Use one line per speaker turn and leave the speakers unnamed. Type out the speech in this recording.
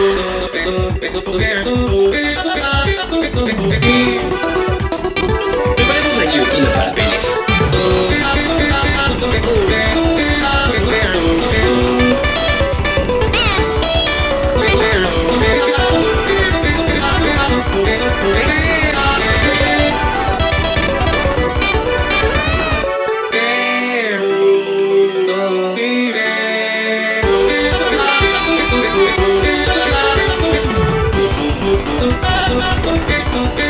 Thank you.
Okay, que